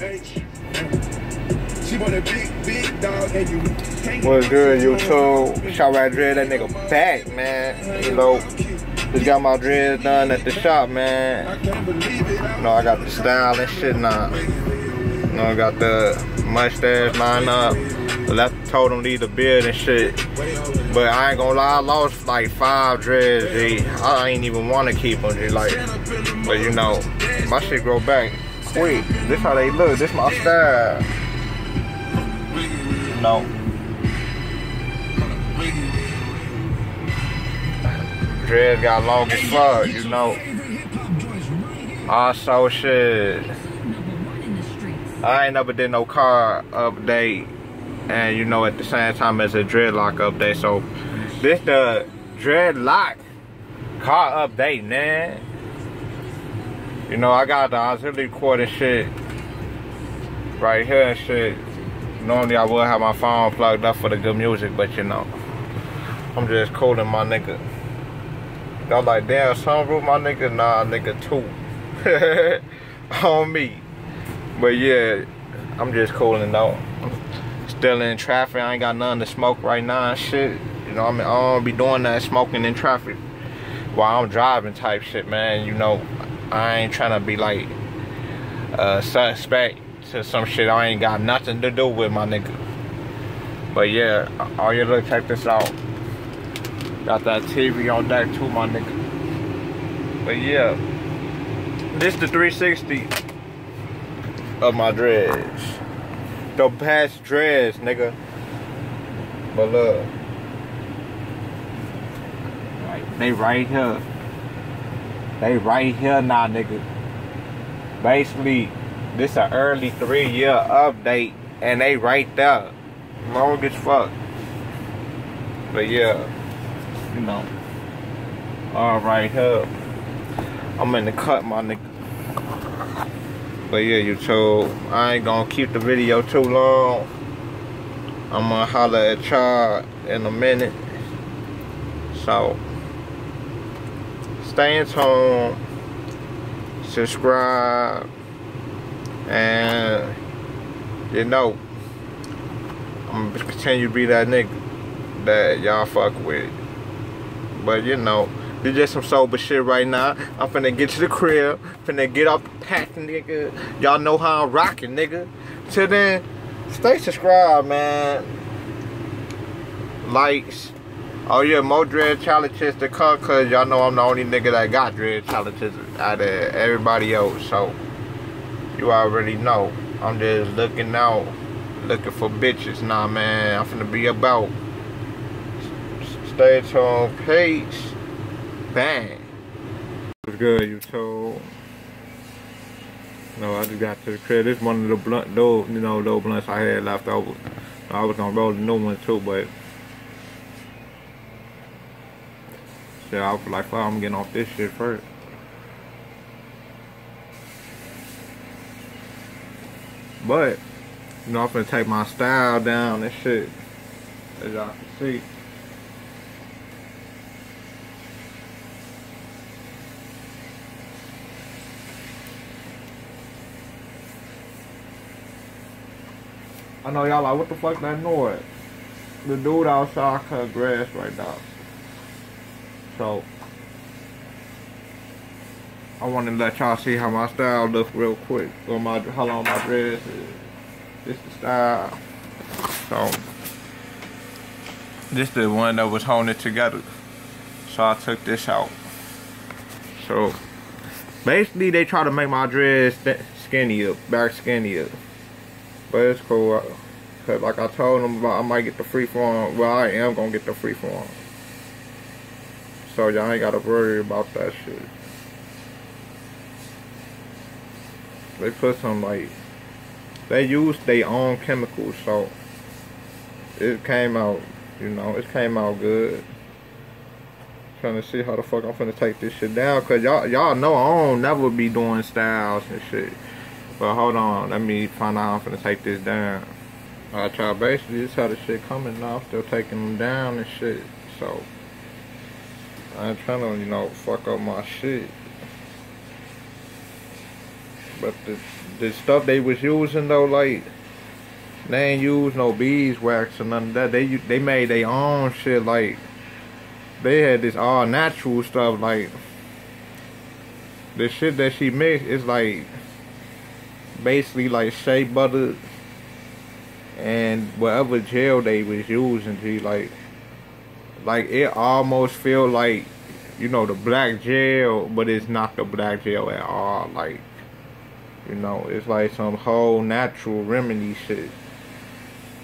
What's good, YouTube? Shout out Dread, that nigga back, man. You know, just got my dreads done at the shop, man. You know, I got the style and shit now. You know, I got the mustache line up. Left told him leave the beard and shit. But I ain't gonna lie, I lost like five dreads, G. I ain't even wanna keep them, G. Like, but you know, my shit grow back quick. This how they look. This my style. No. Dreads got long as fuck, you know. Also, shit. I ain't never did no car update, and you know, at the same time as a dreadlock update. So, this the dreadlock car update, man. You know, I got the auxiliary cord and shit right here and shit. Normally, I would have my phone plugged up for the good music, but you know, I'm just cooling my nigga. Y'all like, damn, sunroof, my nigga? Nah, nigga, too. On me. But yeah, I'm just cooling out. Still in traffic. I ain't got nothing to smoke right now and shit. You know, I mean, I don't be doing that smoking in traffic while I'm driving type shit, man. You know, I ain't trying to be like a suspect to some shit I ain't got nothing to do with, my nigga. But yeah, all you look, check this out. Got that TV on deck too, my nigga. But yeah, this the 360 of my dreads. The past dreads, nigga. But look. Right, they right here. They right here now, nigga. Basically, this an early three year update, and they right there. Long as fuck. But yeah, you know. All right here. I'm in the cut, my nigga. But yeah, you told I ain't gonna keep the video too long. I'm gonna holler at y'all in a minute. So stay in tune, subscribe, and you know, I'm gonna continue to be that nigga that y'all fuck with. But you know, this just some sober shit right now. I'm finna get to the crib, finna get off the pack, nigga. Y'all know how I'm rocking, nigga. Till then, stay subscribed, man. Likes. Oh yeah, more dread challenges to come, cause y'all know I'm the only nigga that got dread challenges out of everybody else. So, you already know. I'm just looking out, looking for bitches. Nah, man, I'm finna be about. Stay tuned, peace. Bang. What's good, you told? No, I just got to the crib. This one of the blunt, those, you know, those blunts I had left over. I was gonna roll a new one too, but shit, I was like, well, I'm getting off this shit first. But, you know, I'm gonna take my style down and shit, as y'all can see. I know y'all like, what the fuck that noise? The dude outside cut grass right now. So, I want to let y'all see how my style looks real quick. Or my, how long my dress is. This the style. So, this the one that was holding it together. So I took this out. So, basically they try to make my dress skinnier, back skinnier. But it's cool. Cause like I told them about, I might get the free form. Well, I am gonna get the free form. So y'all ain't gotta worry about that shit. They put some like, they use their own chemicals, so it came out, you know, it came out good. Trying to see how the fuck I'm finna take this shit down, cause y'all y'all know I don't never be doing styles and shit. But hold on, let me find out how I'm finna take this down. Alright y'all, basically this how the shit coming off, they're taking them down and shit. So, I ain't trying to, you know, fuck up my shit. But the the stuff they was using though, like they ain't use no beeswax or none of that. They they made their own shit. Like they had this all natural stuff. Like the shit that she mixed is like basically like shea butter and whatever gel they was using. To like like it almost feel like you know the black jail, but it's not the black jail at all. Like you know, it's like some whole natural remedy shit.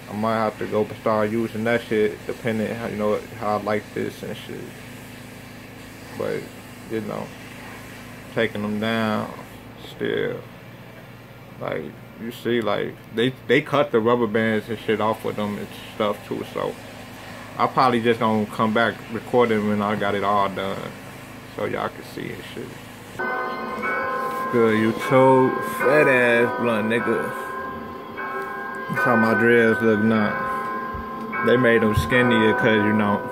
I might have to go start using that shit depending how you know how I like this and shit. But you know, taking them down still. Like you see, like they they cut the rubber bands and shit off with them and stuff too. So I probably just gonna come back recording when I got it all done, so y'all can see and shit. Good YouTube, fat ass blunt nigga. That's how my dreads look now. They made them skinnier cause you know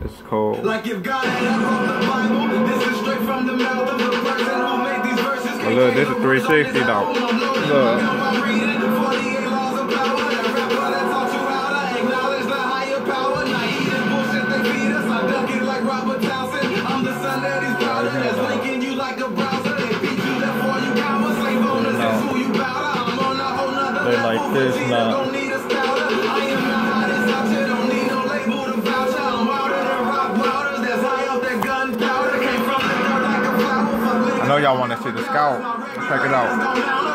it's cold. Like if God had the Bible, this is straight from the mouth of the person who made these verses. Look, this is 360 though. Look. Like this now. I know y'all want to see the scout. Check it out.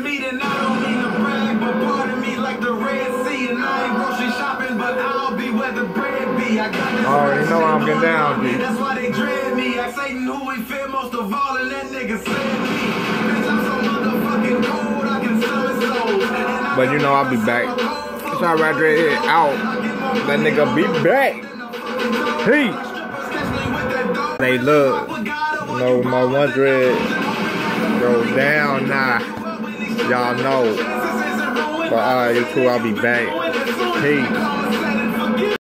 I already know I'm getting down, G. That's why they dread me. I Satan who we fear most of all, and that nigga said me. Bitch, I'm so motherfucking cold, I can summon souls. But you know I'll be back. Shot right here out. That nigga be back. He. They look. You know, my one dread go down now. Y'all know. But alright, you two, I'll be back. Peace.